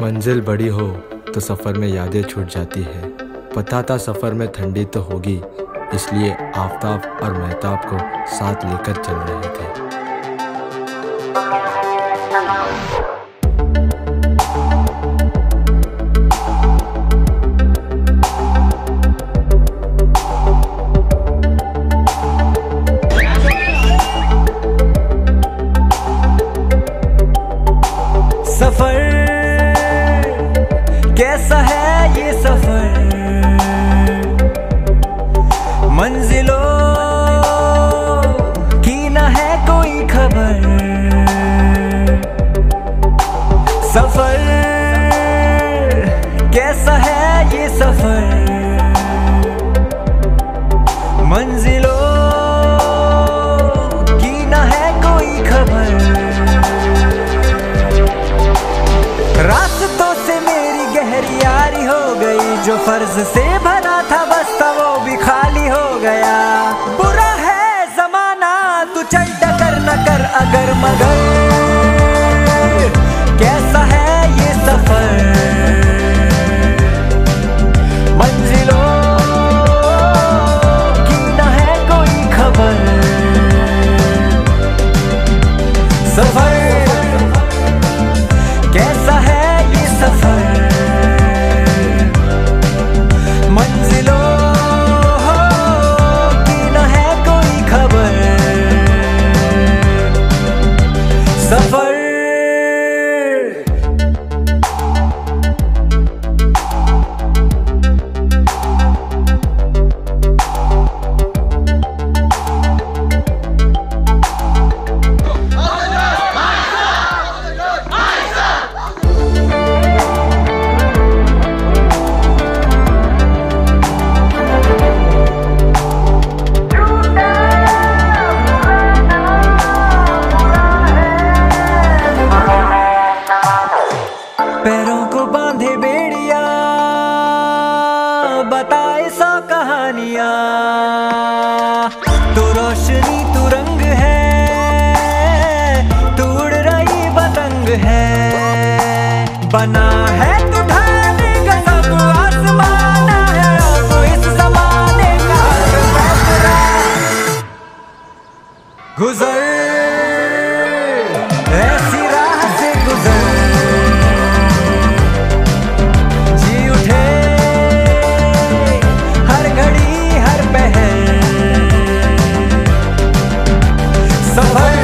मंजिल बड़ी हो तो सफ़र में यादें छूट जाती है। पता था सफ़र में ठंडी तो होगी, इसलिए आफ्ताब और महताब को साथ लेकर चल रहे थे। कैसा है ये सफ़र? मंजिलों की ना है कोई खबर। रास्तों से मेरी गहरी यारी हो गई, जो फ़र्ज़ से भरा था बस था, वो भी खाली हो गया। बुरा है जमाना, तू चल डकर न कर, अगर मगर कहानियाँ। तू रोशनी तू रंग है तू उड़ रही पतंग है। बना है तू सफ़र कैसा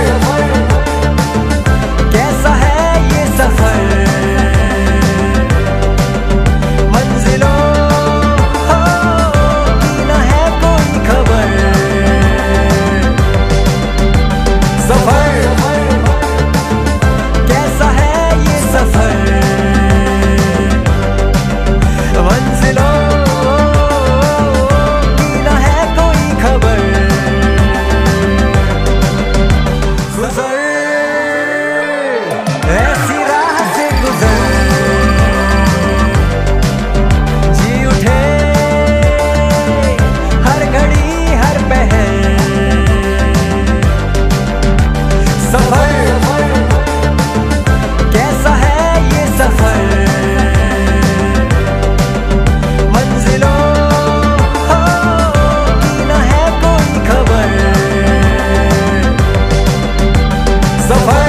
सफ़र